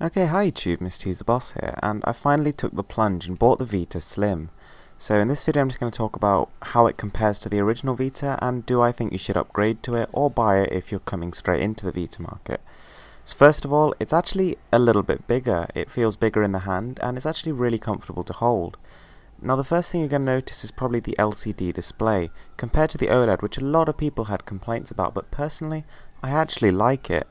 Okay, hi YouTube, Mr. User Boss here, and I finally took the plunge and bought the Vita Slim. So in this video I'm just going to talk about how it compares to the original Vita, and do I think you should upgrade to it, or buy it if you're coming straight into the Vita market. So first of all, it's actually a little bit bigger, it feels bigger in the hand, and it's actually really comfortable to hold. Now the first thing you're going to notice is probably the LCD display, compared to the OLED which a lot of people had complaints about, but personally, I actually like it.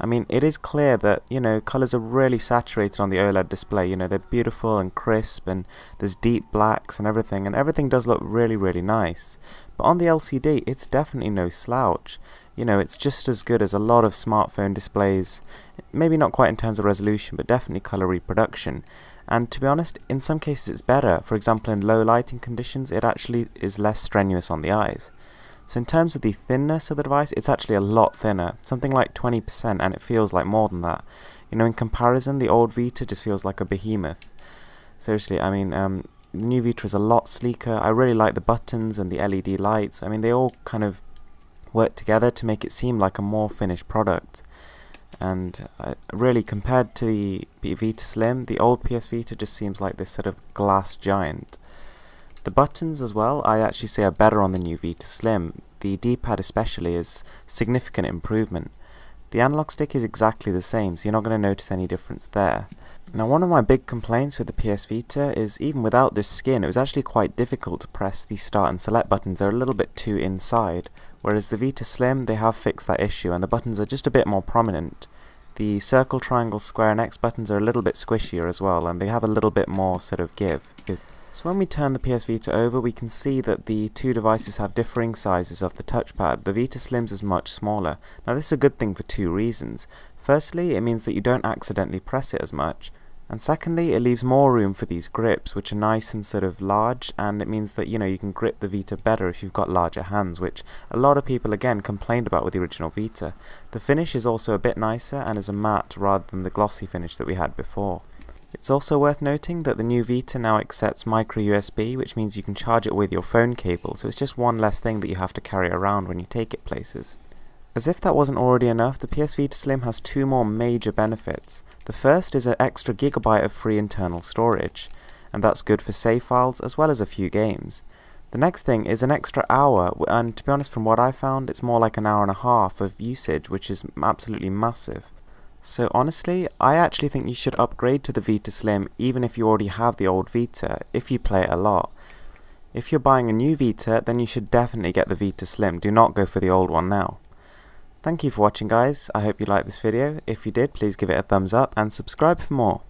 I mean, it is clear that, you know, colours are really saturated on the OLED display. You know, they're beautiful and crisp and there's deep blacks and everything, and everything does look really, really nice. But on the LCD, it's definitely no slouch. You know, it's just as good as a lot of smartphone displays. Maybe not quite in terms of resolution, but definitely colour reproduction. And to be honest, in some cases it's better. For example, in low lighting conditions, it actually is less strenuous on the eyes. So in terms of the thinness of the device, it's actually a lot thinner, something like 20%, and it feels like more than that. You know, in comparison, the old Vita just feels like a behemoth. Seriously, I mean, um, the new Vita is a lot sleeker. I really like the buttons and the LED lights. I mean, they all kind of work together to make it seem like a more finished product. And uh, really, compared to the Vita Slim, the old PS Vita just seems like this sort of glass giant. The buttons as well, I actually say are better on the new Vita Slim. The D-pad especially is significant improvement. The analog stick is exactly the same, so you're not going to notice any difference there. Now one of my big complaints with the PS Vita is even without this skin, it was actually quite difficult to press the start and select buttons, they're a little bit too inside, whereas the Vita Slim, they have fixed that issue and the buttons are just a bit more prominent. The circle, triangle, square and X buttons are a little bit squishier as well, and they have a little bit more sort of give. So when we turn the PS Vita over, we can see that the two devices have differing sizes of the touchpad. The Vita Slims is much smaller. Now this is a good thing for two reasons. Firstly, it means that you don't accidentally press it as much. And secondly, it leaves more room for these grips, which are nice and sort of large, and it means that, you know, you can grip the Vita better if you've got larger hands, which a lot of people, again, complained about with the original Vita. The finish is also a bit nicer and is a matte rather than the glossy finish that we had before. It's also worth noting that the new Vita now accepts micro USB, which means you can charge it with your phone cable, so it's just one less thing that you have to carry around when you take it places. As if that wasn't already enough, the PS Vita Slim has two more major benefits. The first is an extra gigabyte of free internal storage, and that's good for save files as well as a few games. The next thing is an extra hour, and to be honest from what I found, it's more like an hour and a half of usage, which is absolutely massive. So honestly, I actually think you should upgrade to the Vita Slim even if you already have the old Vita, if you play it a lot. If you're buying a new Vita, then you should definitely get the Vita Slim, do not go for the old one now. Thank you for watching guys, I hope you liked this video, if you did please give it a thumbs up and subscribe for more.